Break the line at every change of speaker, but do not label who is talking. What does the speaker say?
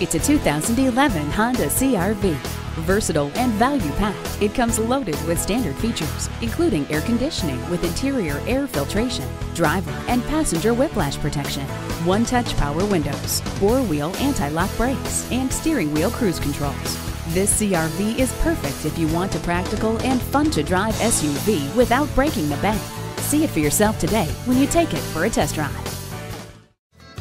It's a 2011 Honda CRV. Versatile and value-packed, it comes loaded with standard features, including air conditioning with interior air filtration, driver and passenger whiplash protection, one-touch power windows, four-wheel anti-lock brakes, and steering wheel cruise controls. This CRV is perfect if you want a practical and fun-to-drive SUV without breaking the bank. See it for yourself today when you take it for a test drive.